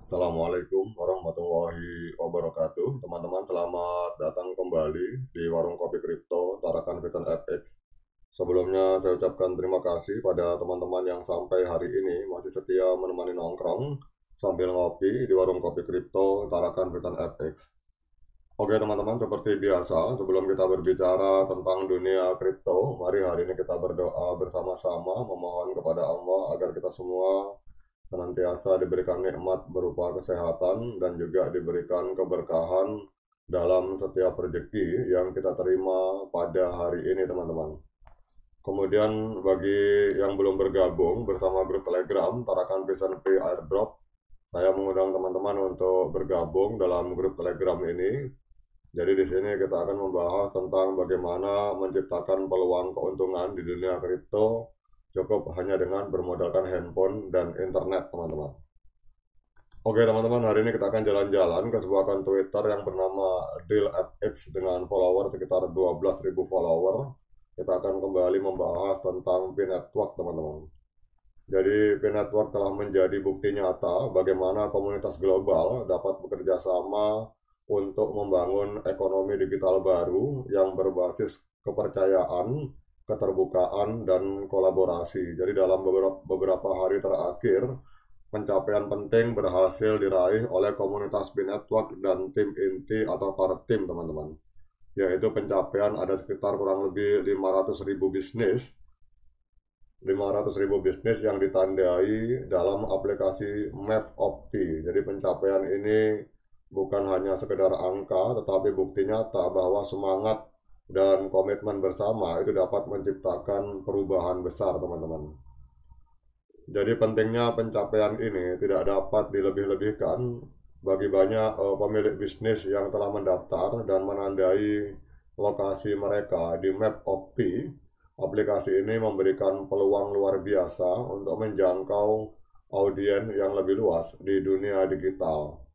Assalamualaikum warahmatullahi wabarakatuh. Teman-teman selamat datang kembali di Warung Kopi Kripto Tarakan Fitan FX. Sebelumnya saya ucapkan terima kasih pada teman-teman yang sampai hari ini masih setia menemani nongkrong sambil ngopi di Warung Kopi Kripto Tarakan Fitan FX. Oke teman-teman, seperti biasa sebelum kita berbicara tentang dunia kripto, mari hari ini kita berdoa bersama-sama memohon kepada Allah agar kita semua senantiasa diberikan nikmat berupa kesehatan dan juga diberikan keberkahan dalam setiap rezeki yang kita terima pada hari ini teman-teman. Kemudian bagi yang belum bergabung bersama grup Telegram Tarakan Vision Free Airdrop, saya mengundang teman-teman untuk bergabung dalam grup Telegram ini. Jadi di sini kita akan membahas tentang bagaimana menciptakan peluang keuntungan di dunia kripto cukup hanya dengan bermodalkan handphone dan internet teman-teman. Oke teman-teman hari ini kita akan jalan-jalan ke sebuah akun Twitter yang bernama DealFX dengan follower sekitar 12.000 follower. Kita akan kembali membahas tentang P-Network teman-teman. Jadi P-Network telah menjadi bukti nyata bagaimana komunitas global dapat bekerja sama untuk membangun ekonomi digital baru yang berbasis kepercayaan keterbukaan dan kolaborasi. Jadi dalam beberapa, hari terakhir, pencapaian penting berhasil diraih oleh komunitas B-Network dan tim inti atau core team teman-teman. Yaitu pencapaian ada sekitar kurang lebih 500 ribu bisnis 500 ribu bisnis yang ditandai dalam aplikasi Opti. Jadi pencapaian ini bukan hanya sekedar angka, tetapi bukti nyata bahwa semangat dan komitmen bersama itu dapat menciptakan perubahan besar teman-teman. Jadi pentingnya pencapaian ini tidak dapat dilebih-lebihkan bagi banyak uh, pemilik bisnis yang telah mendaftar dan menandai lokasi mereka di Map of P. Aplikasi ini memberikan peluang luar biasa untuk menjangkau audiens yang lebih luas di dunia digital.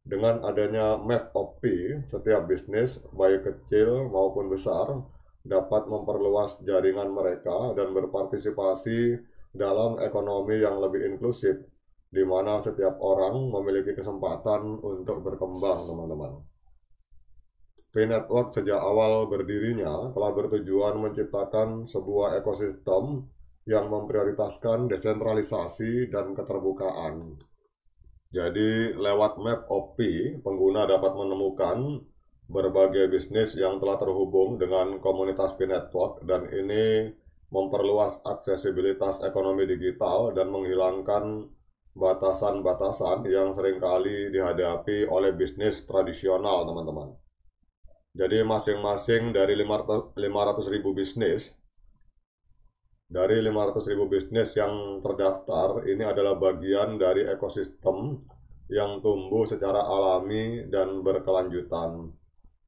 Dengan adanya of P, setiap bisnis, baik kecil maupun besar, dapat memperluas jaringan mereka dan berpartisipasi dalam ekonomi yang lebih inklusif, di mana setiap orang memiliki kesempatan untuk berkembang, teman-teman. P-Network sejak awal berdirinya telah bertujuan menciptakan sebuah ekosistem yang memprioritaskan desentralisasi dan keterbukaan. Jadi lewat map OP, pengguna dapat menemukan berbagai bisnis yang telah terhubung dengan komunitas P-Network dan ini memperluas aksesibilitas ekonomi digital dan menghilangkan batasan-batasan yang sering kali dihadapi oleh bisnis tradisional, teman-teman. Jadi masing-masing dari 500 ribu bisnis dari 500 ribu bisnis yang terdaftar, ini adalah bagian dari ekosistem yang tumbuh secara alami dan berkelanjutan.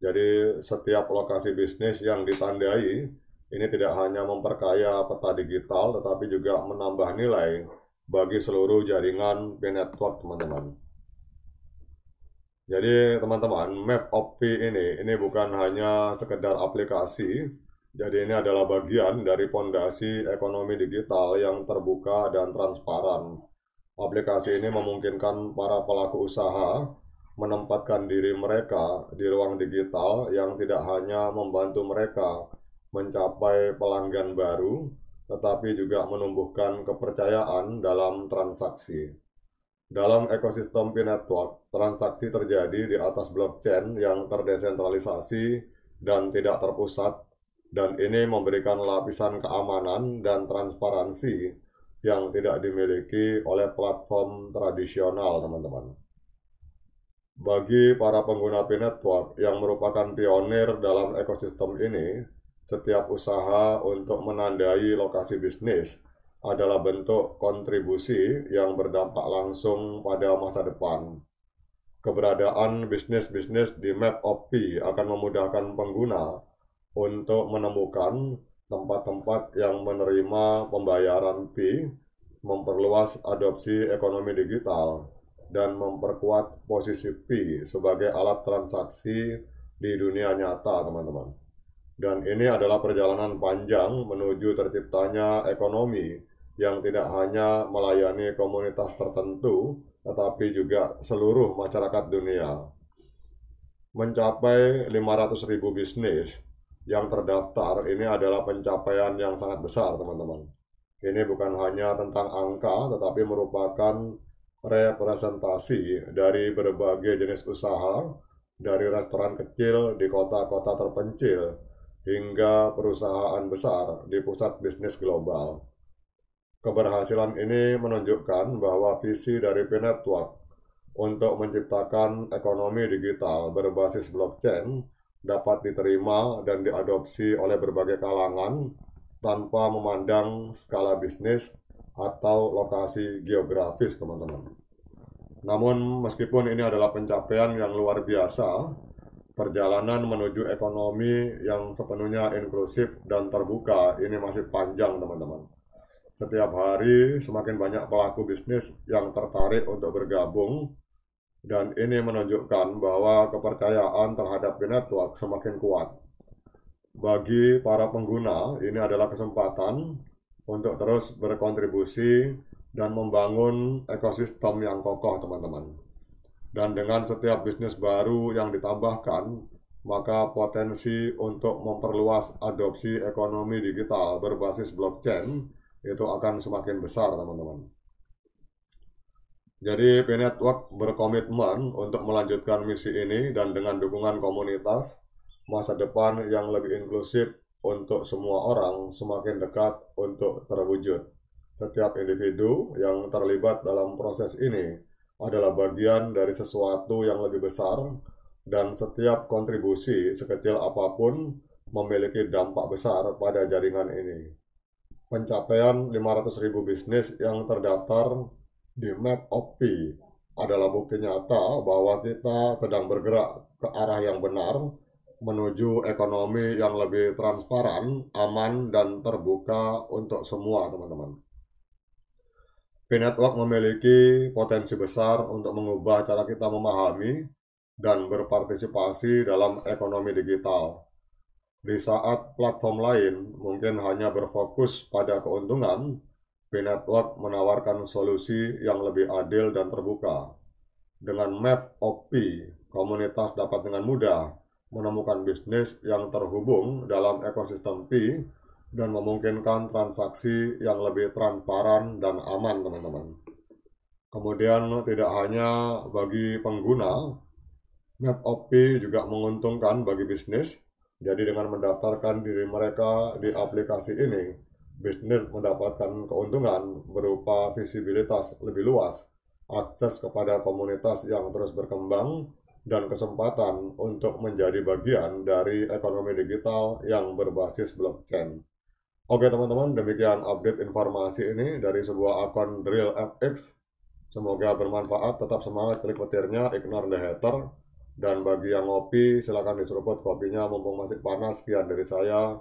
Jadi setiap lokasi bisnis yang ditandai ini tidak hanya memperkaya peta digital tetapi juga menambah nilai bagi seluruh jaringan P-Network teman-teman. Jadi teman-teman, Map of P ini ini bukan hanya sekedar aplikasi jadi ini adalah bagian dari fondasi ekonomi digital yang terbuka dan transparan. Aplikasi ini memungkinkan para pelaku usaha menempatkan diri mereka di ruang digital yang tidak hanya membantu mereka mencapai pelanggan baru, tetapi juga menumbuhkan kepercayaan dalam transaksi. Dalam ekosistem P-Network, transaksi terjadi di atas blockchain yang terdesentralisasi dan tidak terpusat dan ini memberikan lapisan keamanan dan transparansi yang tidak dimiliki oleh platform tradisional, teman-teman. Bagi para pengguna P-Network yang merupakan pionir dalam ekosistem ini, setiap usaha untuk menandai lokasi bisnis adalah bentuk kontribusi yang berdampak langsung pada masa depan. Keberadaan bisnis-bisnis di Map of P akan memudahkan pengguna untuk menemukan tempat-tempat yang menerima pembayaran fee, memperluas adopsi ekonomi digital, dan memperkuat posisi fee sebagai alat transaksi di dunia nyata, teman-teman. Dan ini adalah perjalanan panjang menuju terciptanya ekonomi yang tidak hanya melayani komunitas tertentu, tetapi juga seluruh masyarakat dunia. Mencapai 500 ribu bisnis yang terdaftar ini adalah pencapaian yang sangat besar teman-teman. Ini bukan hanya tentang angka, tetapi merupakan representasi dari berbagai jenis usaha, dari restoran kecil di kota-kota terpencil, hingga perusahaan besar di pusat bisnis global. Keberhasilan ini menunjukkan bahwa visi dari P-Network untuk menciptakan ekonomi digital berbasis blockchain dapat diterima dan diadopsi oleh berbagai kalangan tanpa memandang skala bisnis atau lokasi geografis, teman-teman. Namun, meskipun ini adalah pencapaian yang luar biasa, perjalanan menuju ekonomi yang sepenuhnya inklusif dan terbuka ini masih panjang, teman-teman. Setiap hari semakin banyak pelaku bisnis yang tertarik untuk bergabung dan ini menunjukkan bahwa kepercayaan terhadap network semakin kuat. Bagi para pengguna, ini adalah kesempatan untuk terus berkontribusi dan membangun ekosistem yang kokoh, teman-teman. Dan dengan setiap bisnis baru yang ditambahkan, maka potensi untuk memperluas adopsi ekonomi digital berbasis blockchain itu akan semakin besar, teman-teman. Jadi P-Network berkomitmen untuk melanjutkan misi ini dan dengan dukungan komunitas, masa depan yang lebih inklusif untuk semua orang semakin dekat untuk terwujud. Setiap individu yang terlibat dalam proses ini adalah bagian dari sesuatu yang lebih besar dan setiap kontribusi sekecil apa pun memiliki dampak besar pada jaringan ini. Pencapaian 500.000 bisnis yang terdaftar di map OP adalah bukti nyata bahwa kita sedang bergerak ke arah yang benar menuju ekonomi yang lebih transparan, aman, dan terbuka untuk semua teman-teman. P-Network memiliki potensi besar untuk mengubah cara kita memahami dan berpartisipasi dalam ekonomi digital. Di saat platform lain mungkin hanya berfokus pada keuntungan, P-Network menawarkan solusi yang lebih adil dan terbuka. Dengan Map OP, komunitas dapat dengan mudah menemukan bisnis yang terhubung dalam ekosistem P dan memungkinkan transaksi yang lebih transparan dan aman, teman-teman. Kemudian tidak hanya bagi pengguna, Map OP juga menguntungkan bagi bisnis. Jadi dengan mendaftarkan diri mereka di aplikasi ini, bisnis mendapatkan keuntungan berupa visibilitas lebih luas, akses kepada komunitas yang terus berkembang, dan kesempatan untuk menjadi bagian dari ekonomi digital yang berbasis blockchain. Oke teman-teman, demikian update informasi ini dari sebuah akun Drill FX. Semoga bermanfaat, tetap semangat klik petirnya, ignore the hater. Dan bagi yang ngopi, silahkan diseruput kopinya mumpung masih panas. Sekian dari saya.